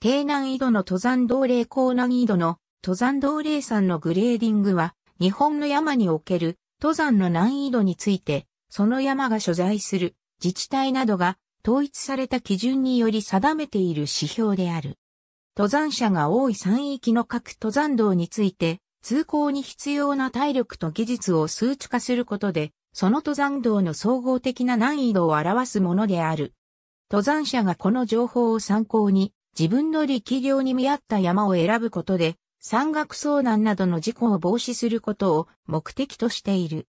低難易度の登山道霊高難易度の登山道霊山のグレーディングは、日本の山における登山の難易度について、その山が所在する自治体などが統一された基準により定めている指標である。登山者が多い山域の各登山道について、通行に必要な体力と技術を数値化することで、その登山道の総合的な難易度を表すものである。登山者がこの情報を参考に、自分の力量に見合った山を選ぶことで、山岳遭難などの事故を防止することを目的としている。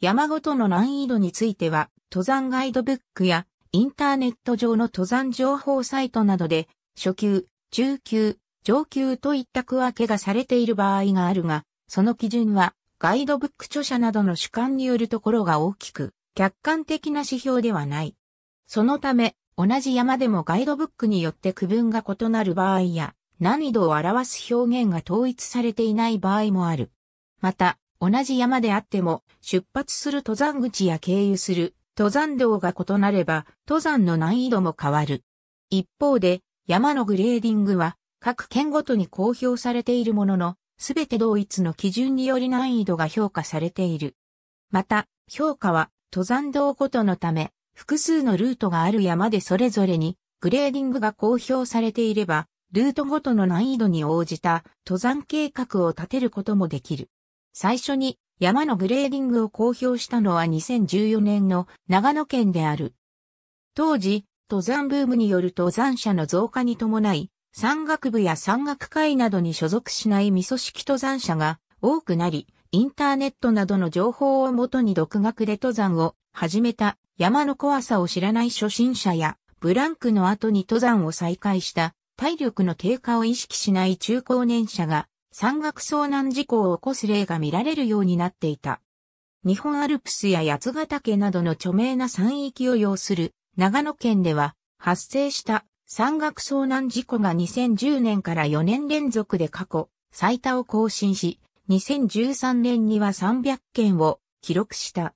山ごとの難易度については、登山ガイドブックやインターネット上の登山情報サイトなどで、初級、中級、上級といった区分けがされている場合があるが、その基準はガイドブック著者などの主観によるところが大きく、客観的な指標ではない。そのため、同じ山でもガイドブックによって区分が異なる場合や、難易度を表す表現が統一されていない場合もある。また、同じ山であっても、出発する登山口や経由する登山道が異なれば、登山の難易度も変わる。一方で、山のグレーディングは各県ごとに公表されているものの、すべて同一の基準により難易度が評価されている。また、評価は登山道ごとのため、複数のルートがある山でそれぞれにグレーディングが公表されていれば、ルートごとの難易度に応じた登山計画を立てることもできる。最初に山のグレーディングを公表したのは2014年の長野県である。当時、登山ブームによる登山者の増加に伴い、山岳部や山岳会などに所属しない未組織登山者が多くなり、インターネットなどの情報をもとに独学で登山を始めた山の怖さを知らない初心者や、ブランクの後に登山を再開した体力の低下を意識しない中高年者が山岳遭難事故を起こす例が見られるようになっていた。日本アルプスや八ヶ岳などの著名な山域を要する長野県では発生した山岳遭難事故が2010年から4年連続で過去最多を更新し、2013年には300件を記録した。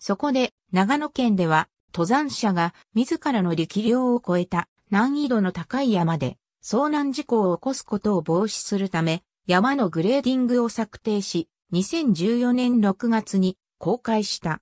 そこで長野県では登山者が自らの力量を超えた難易度の高い山で遭難事故を起こすことを防止するため山のグレーディングを策定し2014年6月に公開した。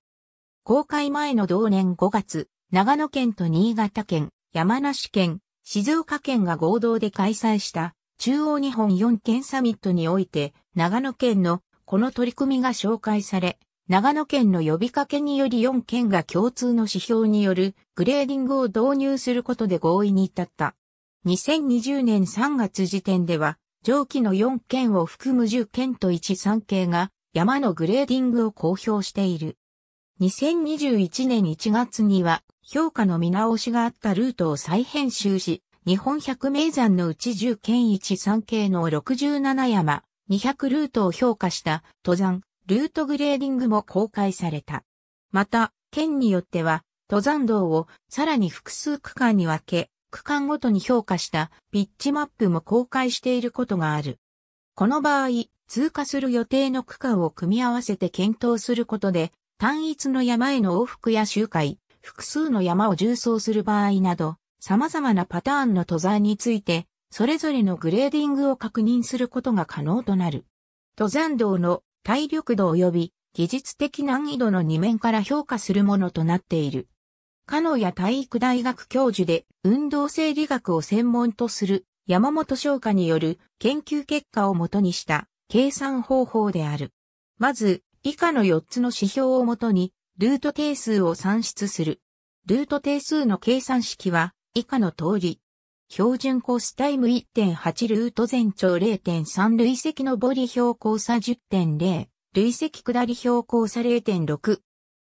公開前の同年5月、長野県と新潟県、山梨県、静岡県が合同で開催した中央日本4県サミットにおいて長野県のこの取り組みが紹介され、長野県の呼びかけにより4県が共通の指標によるグレーディングを導入することで合意に至った。2020年3月時点では、上記の4県を含む10県と1山系が山のグレーディングを公表している。2021年1月には評価の見直しがあったルートを再編集し、日本百名山のうち10県1山系の67山、200ルートを評価した登山、ルートグレーディングも公開された。また、県によっては、登山道をさらに複数区間に分け、区間ごとに評価したピッチマップも公開していることがある。この場合、通過する予定の区間を組み合わせて検討することで、単一の山への往復や周回、複数の山を縦走する場合など、様々なパターンの登山について、それぞれのグレーディングを確認することが可能となる。登山道の体力度及び技術的難易度の二面から評価するものとなっている。カノや体育大学教授で運動生理学を専門とする山本翔華による研究結果をもとにした計算方法である。まず、以下の4つの指標をもとに、ルート定数を算出する。ルート定数の計算式は、以下の通り。標準コースタイム1.8ルート全長0.3累積のボリ標高差10.0、累積下り標高差0.6。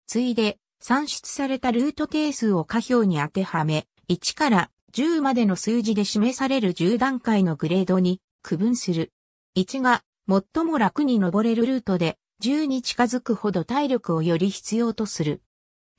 ついで、算出されたルート定数を下表に当てはめ、1から10までの数字で示される10段階のグレードに区分する。1が最も楽に登れるルートで10に近づくほど体力をより必要とする。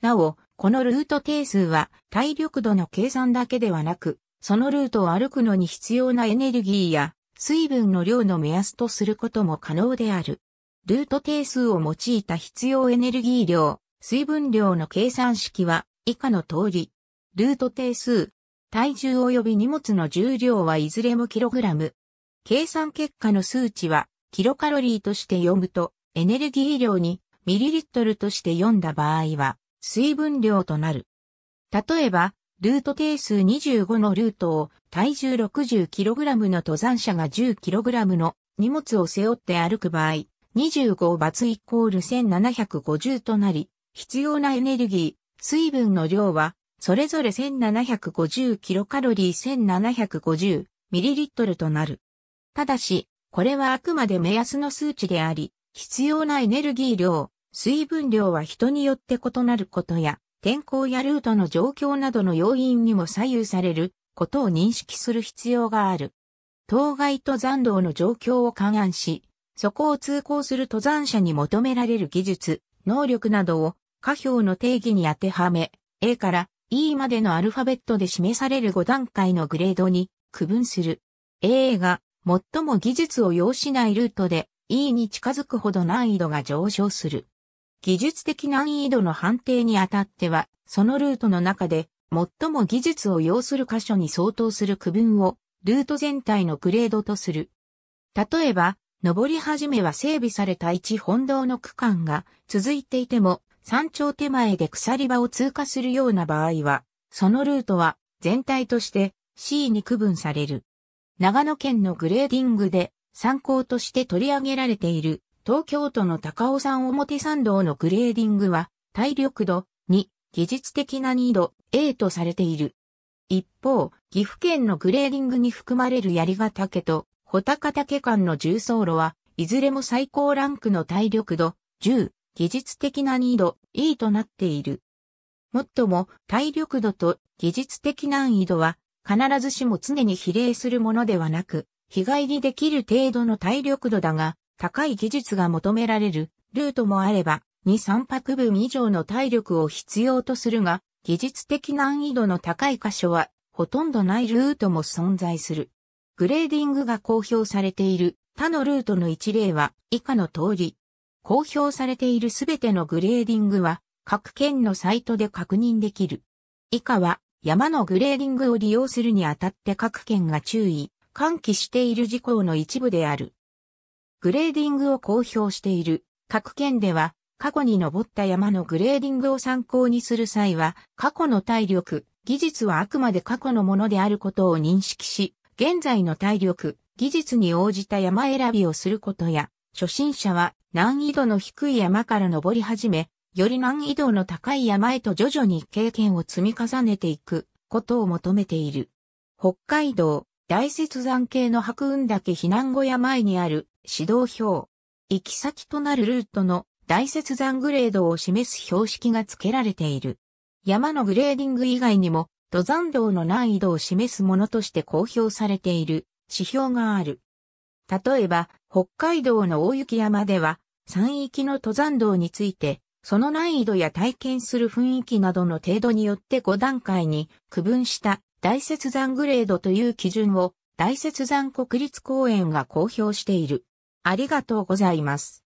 なお、このルート定数は体力度の計算だけではなく、そのルートを歩くのに必要なエネルギーや水分の量の目安とすることも可能である。ルート定数を用いた必要エネルギー量、水分量の計算式は以下の通り。ルート定数、体重及び荷物の重量はいずれもキログラム。計算結果の数値は、キロカロリーとして読むと、エネルギー量にミリリットルとして読んだ場合は、水分量となる。例えば、ルート定数25のルートを体重 60kg の登山者が 10kg の荷物を背負って歩く場合、25バツイコール1750となり、必要なエネルギー、水分の量は、それぞれ1750キロカロリー1750ミリリットルとなる。ただし、これはあくまで目安の数値であり、必要なエネルギー量、水分量は人によって異なることや、天候やルートの状況などの要因にも左右されることを認識する必要がある。当該登山道の状況を勘案し、そこを通行する登山者に求められる技術、能力などを下表の定義に当てはめ、A から E までのアルファベットで示される5段階のグレードに区分する。A が最も技術を要しないルートで E に近づくほど難易度が上昇する。技術的難易度の判定にあたっては、そのルートの中で最も技術を要する箇所に相当する区分をルート全体のグレードとする。例えば、登り始めは整備された一本道の区間が続いていても、山頂手前で鎖場を通過するような場合は、そのルートは全体として C に区分される。長野県のグレーディングで参考として取り上げられている東京都の高尾山表参道のグレーディングは体力度2技術的な難易度 A とされている。一方、岐阜県のグレーディングに含まれる槍ヶ岳と穂高岳間の縦走路はいずれも最高ランクの体力度10技術的な難易度 E となっている。もっとも体力度と技術的難易度は必ずしも常に比例するものではなく、日帰りできる程度の体力度だが、高い技術が求められるルートもあれば、2、3泊分以上の体力を必要とするが、技術的難易度の高い箇所は、ほとんどないルートも存在する。グレーディングが公表されている他のルートの一例は以下の通り。公表されているすべてのグレーディングは各県のサイトで確認できる。以下は山のグレーディングを利用するにあたって各県が注意、喚起している事項の一部である。グレーディングを公表している各県では、過去に登った山のグレーディングを参考にする際は、過去の体力、技術はあくまで過去のものであることを認識し、現在の体力、技術に応じた山選びをすることや、初心者は難易度の低い山から登り始め、より難易度の高い山へと徐々に経験を積み重ねていくことを求めている。北海道大雪山系の白雲岳避難小屋前にある指導表。行き先となるルートの大雪山グレードを示す標識が付けられている。山のグレーディング以外にも、登山道の難易度を示すものとして公表されている指標がある。例えば、北海道の大雪山では、山域の登山道について、その難易度や体験する雰囲気などの程度によって5段階に区分した大雪山グレードという基準を大雪山国立公園が公表している。ありがとうございます。